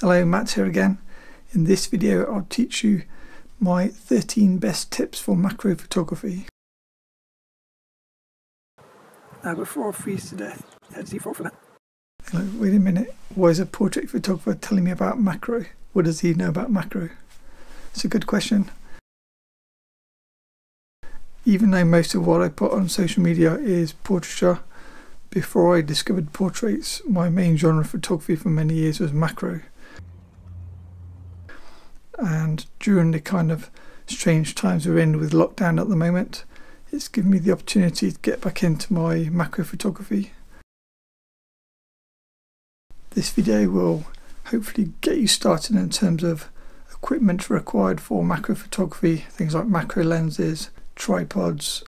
Hello, Matt here again. In this video I'll teach you my 13 best tips for macro photography. Now before I freeze to death, let's see for that. Hello, wait a minute, why is a portrait photographer telling me about macro? What does he know about macro? It's a good question. Even though most of what I put on social media is portraiture, before I discovered portraits, my main genre of photography for many years was macro and during the kind of strange times we're in with lockdown at the moment, it's given me the opportunity to get back into my macro photography. This video will hopefully get you started in terms of equipment required for macro photography, things like macro lenses, tripods.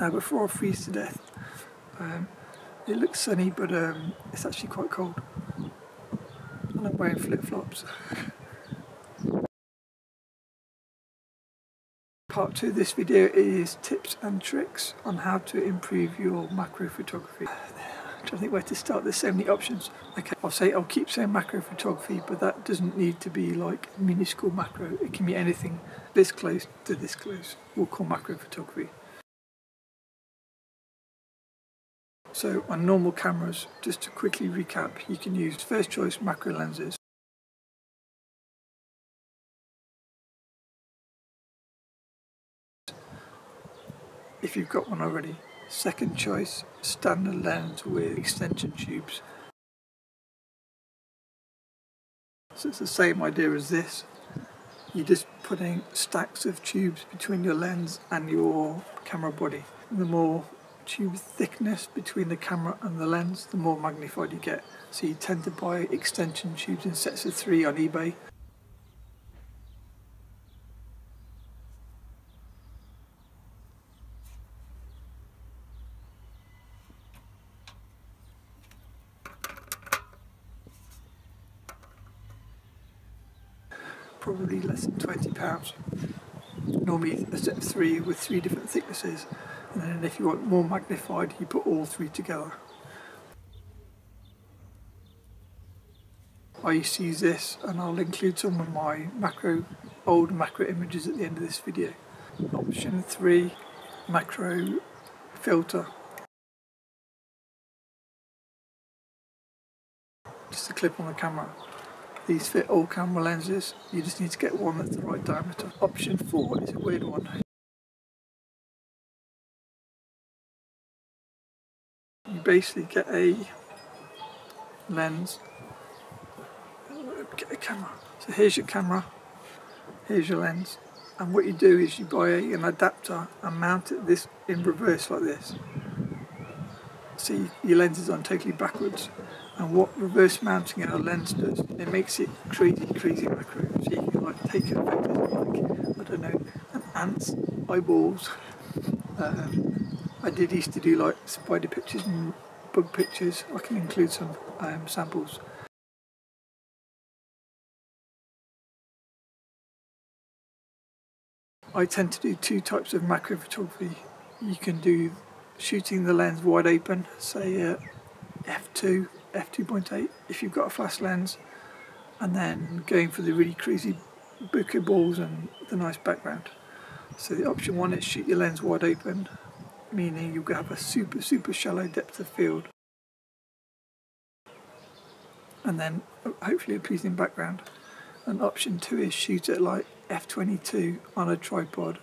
Now before I freeze to death, um, it looks sunny but um, it's actually quite cold and I'm wearing flip-flops. Part 2 of this video is tips and tricks on how to improve your macro photography. I'm trying to think where to start, there's so many options. Okay, I'll say I'll keep saying macro photography, but that doesn't need to be like minuscule macro. It can be anything this close to this close. We'll call macro photography. So on normal cameras, just to quickly recap, you can use first choice macro lenses. If you've got one already. Second choice, standard lens with extension tubes. So it's the same idea as this. You're just putting stacks of tubes between your lens and your camera body. The more tube thickness between the camera and the lens, the more magnified you get. So you tend to buy extension tubes in sets of three on eBay. Probably less than £20. Normally a set of three with three different thicknesses and then if you want more magnified you put all three together. I used to use this and I'll include some of my macro old macro images at the end of this video. Option 3 macro filter. Just a clip on the camera. These fit all camera lenses, you just need to get one that's the right diameter. Option 4 is a weird one. Basically get a lens, get a camera. So here's your camera, here's your lens, and what you do is you buy an adapter and mount it this in reverse like this. See, your lens is on totally backwards, and what reverse mounting a lens does, it makes it crazy, crazy macro. So you can like take a photo like, I don't know, an ant's eyeballs. Um, I did used to do like spider pictures and bug pictures. I can include some um, samples. I tend to do two types of macro photography. You can do shooting the lens wide open, say uh, f2, f2.8 if you've got a flash lens, and then going for the really crazy bokeh balls and the nice background. So the option one is shoot your lens wide open meaning you have a super super shallow depth of field. And then hopefully a pleasing background. And option two is shoot at like f22 on a tripod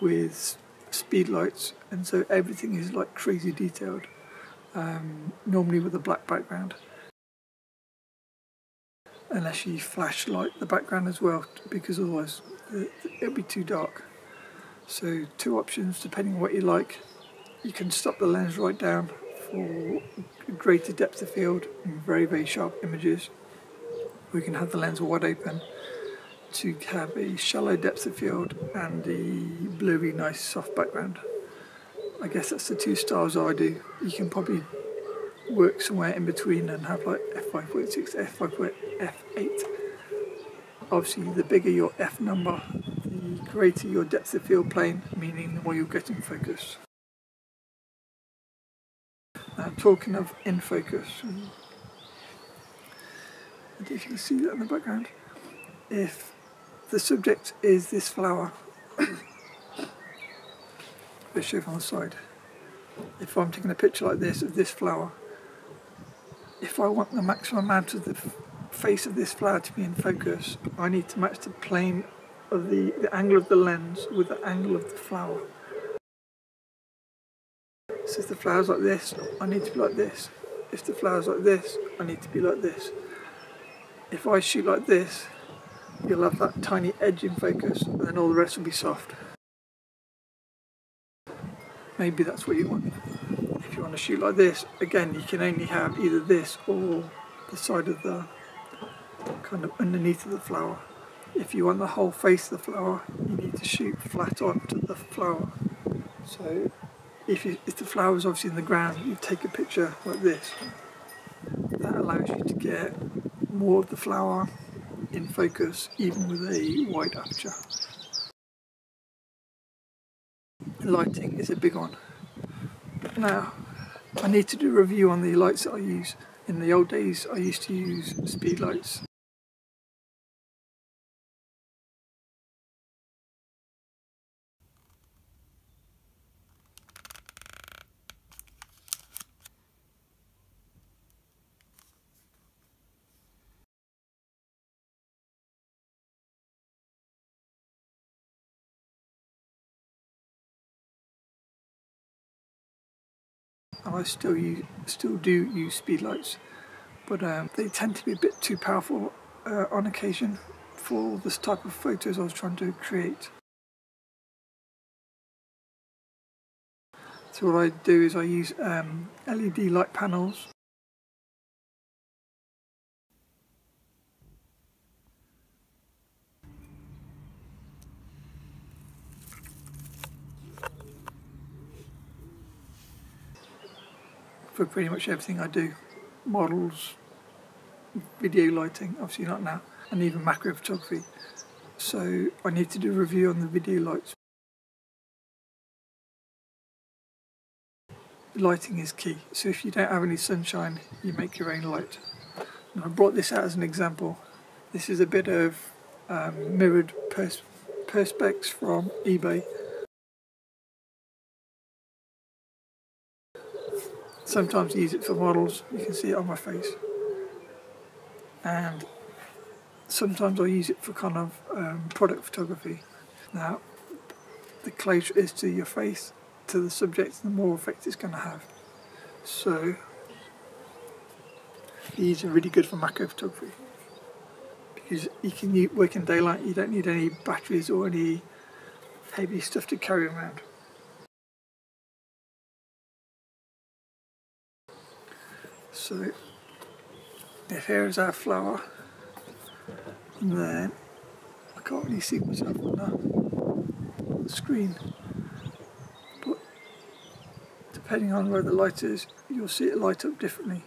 with speed lights. And so everything is like crazy detailed um, normally with a black background. Unless you flash light the background as well because otherwise it'll be too dark so two options depending on what you like. You can stop the lens right down for greater depth of field and very very sharp images. We can have the lens wide open to have a shallow depth of field and a blurry nice soft background. I guess that's the two styles I do. You can probably work somewhere in between and have like f5.6, f5.f8. Obviously the bigger your f number greater your depth of field plane, meaning the more you're getting focus. Now talking of in focus, hmm. don't if you can see that in the background. If the subject is this flower, let's from the side. If I'm taking a picture like this of this flower, if I want the maximum amount of the face of this flower to be in focus, I need to match the plane the, the angle of the lens with the angle of the flower. So if the flower's like this, I need to be like this. If the flower's like this, I need to be like this. If I shoot like this, you'll have that tiny edge in focus and then all the rest will be soft. Maybe that's what you want. If you want to shoot like this, again you can only have either this or the side of the kind of underneath of the flower. If you want the whole face of the flower, you need to shoot flat onto the flower. So if, you, if the flower is obviously in the ground, you take a picture like this. That allows you to get more of the flower in focus even with a wide aperture. Lighting is a big one. Now, I need to do a review on the lights that I use. In the old days I used to use speed lights I still use, still do use speedlights, but um, they tend to be a bit too powerful uh, on occasion for this type of photos I was trying to create. So what I do is I use um, LED light panels for pretty much everything I do. Models, video lighting, obviously not now, and even macro photography. So I need to do a review on the video lights. Lighting is key, so if you don't have any sunshine, you make your own light. And I brought this out as an example. This is a bit of um, mirrored pers perspex from eBay sometimes use it for models, you can see it on my face. And sometimes I use it for kind of um, product photography. Now, the closer it is to your face, to the subject, the more effect it's going to have. So, these are really good for macro photography because you can work in daylight, you don't need any batteries or any heavy stuff to carry around. So if here is our flower, and then I can't really see myself on the screen, but depending on where the light is, you'll see it light up differently.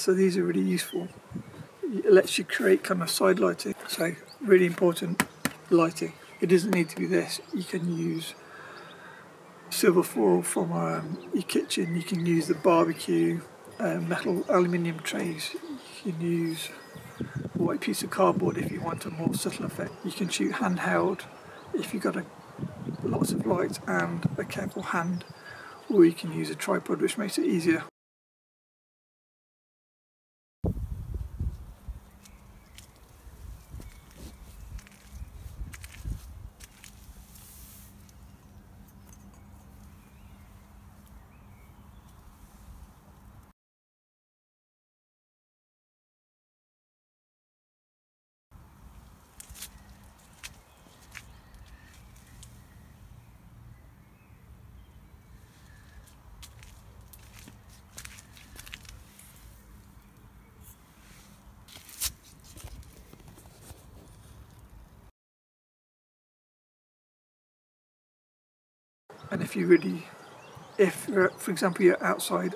So these are really useful. It lets you create kind of side lighting. So really important lighting. It doesn't need to be this. You can use silver foil from um, your kitchen. You can use the barbecue uh, metal aluminium trays. You can use a white piece of cardboard if you want a more subtle effect. You can shoot handheld if you've got a, lots of light and a careful hand or you can use a tripod which makes it easier and if you really if for example you're outside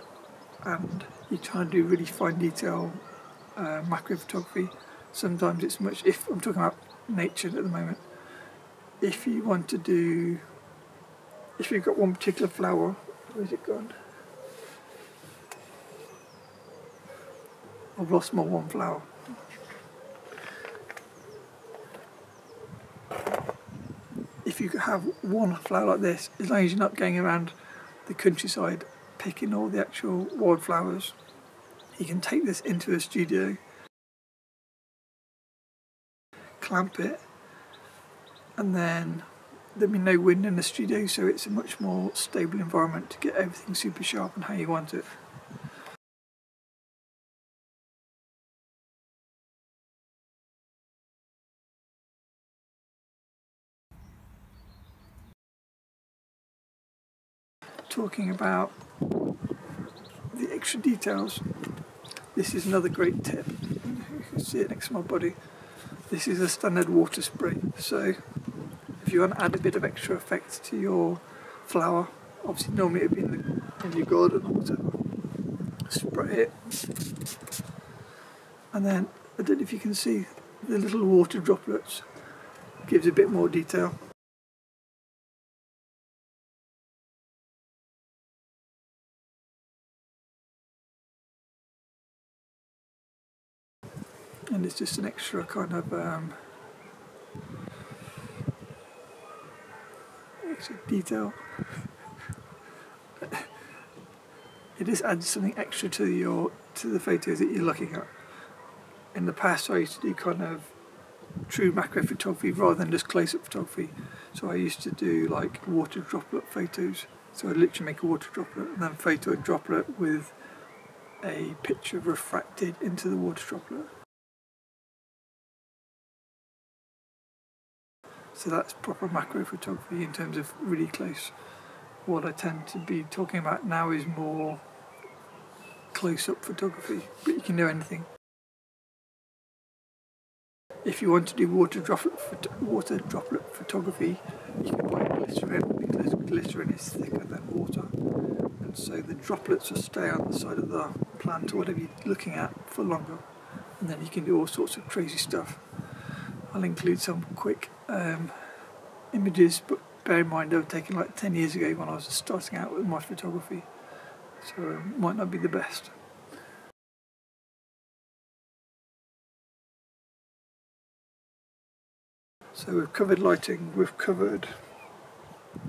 and you try and do really fine detail uh, macro photography. Sometimes it's much, if I'm talking about nature at the moment, if you want to do, if you've got one particular flower, where's it gone? I've lost my one flower. If you have one flower like this, as long as you're not going around the countryside picking all the actual wildflowers, you can take this into a studio, clamp it, and then there'll be no wind in the studio, so it's a much more stable environment to get everything super sharp and how you want it. Talking about the extra details, this is another great tip. You can see it next to my body. This is a standard water spray. So if you want to add a bit of extra effect to your flower, obviously normally it would be in, the, in your garden or whatever, spray it. And then, I don't know if you can see the little water droplets, gives a bit more detail. It's just an extra kind of um, extra detail. it just adds something extra to your to the photos that you're looking at. In the past, I used to do kind of true macro photography rather than just close-up photography. So I used to do like water droplet photos. So I'd literally make a water droplet and then photo a droplet with a picture refracted into the water droplet. So that's proper macro photography in terms of really close. What I tend to be talking about now is more close-up photography, but you can do anything. If you want to do water droplet, water droplet photography, you can buy glycerin because glycerin is thicker than water. And so the droplets will stay on the side of the plant or whatever you're looking at for longer. And then you can do all sorts of crazy stuff. I'll include some quick um, images, but bear in mind they were taken like 10 years ago when I was starting out with my photography, so it um, might not be the best. So we've covered lighting, we've covered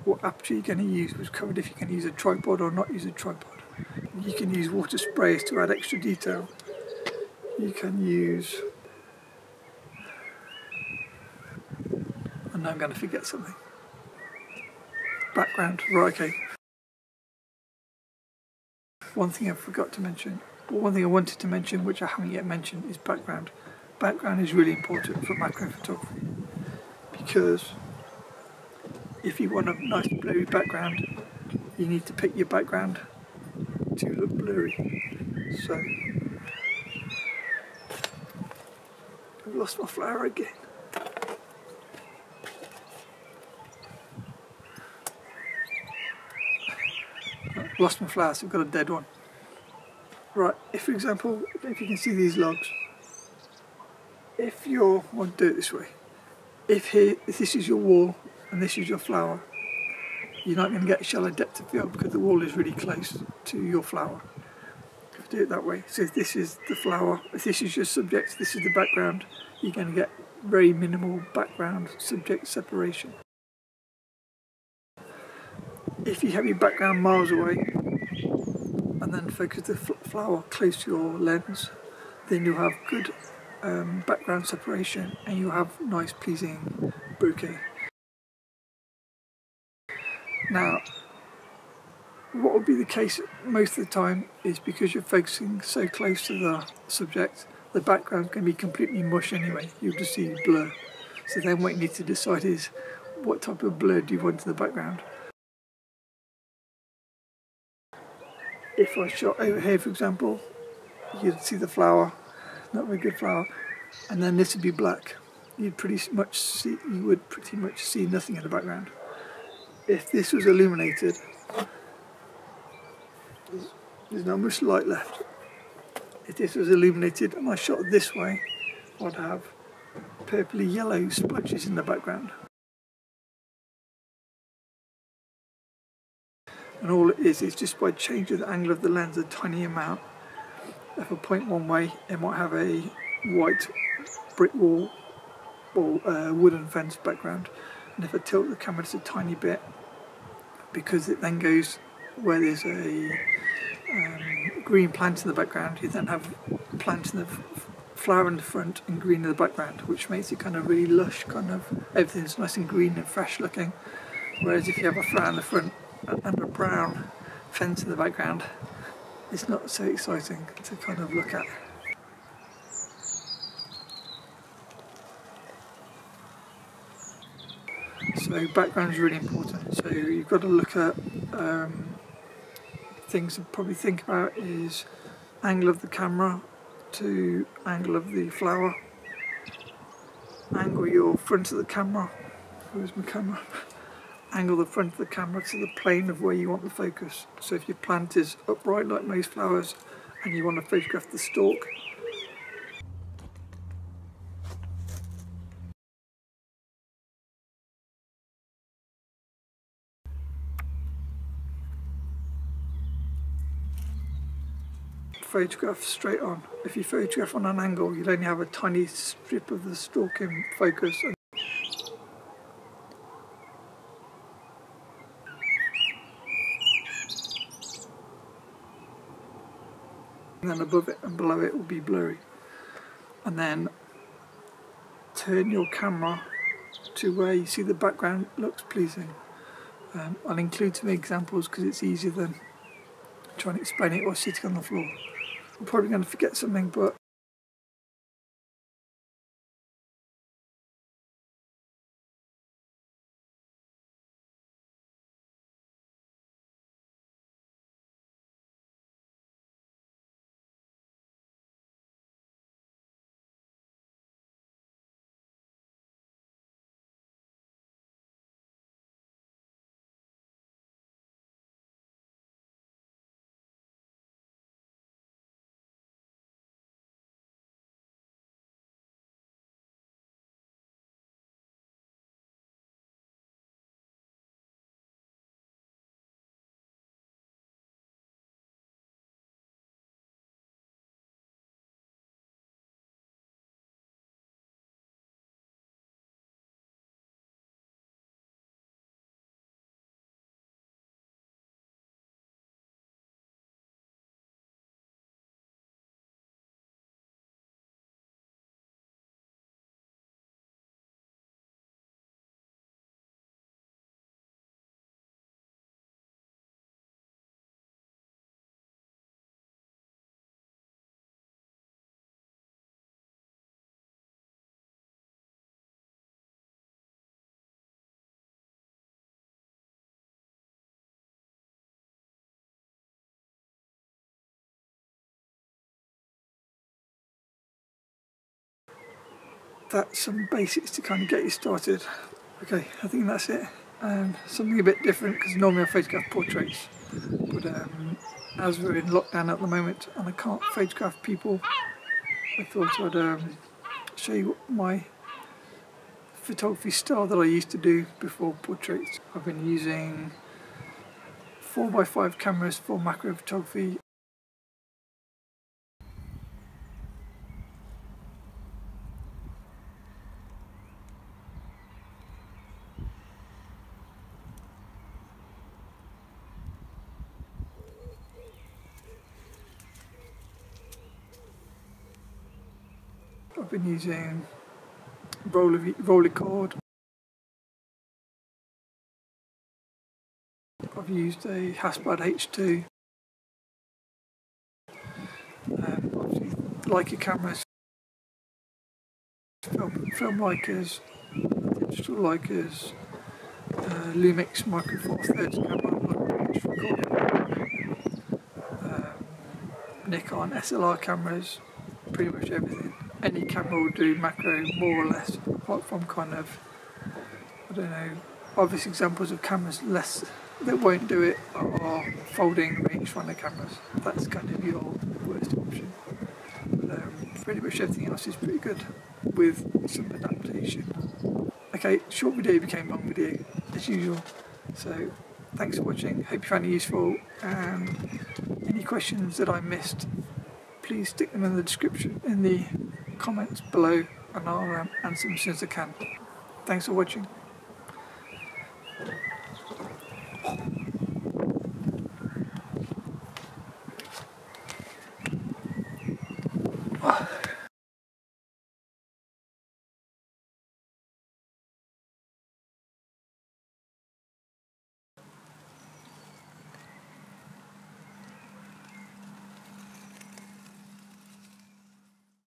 what aperture you're going to use, we've covered if you can use a tripod or not use a tripod. You can use water sprays to add extra detail. You can use I'm going to forget something. Background, right, okay. One thing I forgot to mention, but one thing I wanted to mention which I haven't yet mentioned is background. Background is really important for macro photography because if you want a nice blurry background, you need to pick your background to look blurry. So, I've lost my flower again. Lost my flowers, I've got a dead one. Right, if for example, if you can see these logs, if you're, I'll do it this way, if here, if this is your wall and this is your flower, you're not going to get shallow depth of field because the wall is really close to your flower. If you do it that way, so if this is the flower, if this is your subject, this is the background, you're going to get very minimal background subject separation if you have your background miles away and then focus the flower close to your lens then you'll have good um, background separation and you'll have nice pleasing bokeh. Now what will be the case most of the time is because you're focusing so close to the subject the background can be completely mush anyway, you'll just see blur. So then what you need to decide is what type of blur do you want in the background. If I shot over here for example you'd see the flower not very good flower and then this would be black. You'd pretty much see you would pretty much see nothing in the background. If this was illuminated there's, not much light left. If this was illuminated and I shot this way, I'd have purpley yellow splotches in the background. And all it is is just by changing the angle of the lens a tiny amount. If I point one way, it might have a white brick wall or uh, wooden fence background. And if I tilt the camera just a tiny bit, because it then goes where there's a um, green plant in the background, you then have plants in the flower in the front and green in the background, which makes it kind of really lush, kind of everything's nice and green and fresh looking. Whereas if you have a flower in the front and a brown fence in the background, it's not so exciting to kind of look at. So background is really important. So you've got to look at um, things to probably think about is angle of the camera to angle of the flower. Angle your front of the camera. Where's my camera? Angle the front of the camera to the plane of where you want the focus. So if your plant is upright like most flowers and you want to photograph the stalk, photograph straight on. If you photograph on an angle, you'll only have a tiny strip of the stalk in focus. And then above it and below it will be blurry. And then turn your camera to where you see the background looks pleasing. Um, I'll include some examples because it's easier than trying to explain it while sitting on the floor. I'm probably going to forget something, but that's some basics to kind of get you started. Okay, I think that's it. Um, something a bit different because normally I photograph portraits, but um, as we're in lockdown at the moment and I can't photograph people, I thought I'd um, show you my photography style that I used to do before portraits. I've been using 4x5 cameras for macro photography been using Rolleicord. I've used a Hasselblad H2. Um, obviously Leica cameras, film, film Leicas, digital Leicas, uh, Lumix Micro Four Thirds camera, um, Nikon SLR cameras, pretty much everything any camera will do macro more or less, apart from kind of, I don't know, obvious examples of cameras less that won't do it are folding rangefinder cameras. That's kind of your worst option. Um, pretty much everything else is pretty good with some adaptation. Okay, short video became long video as usual. So thanks for watching. Hope you found it useful. And any questions that I missed, please stick them in the description, in the comments below, and I'll um, answer them as soon as I can. Thanks for watching.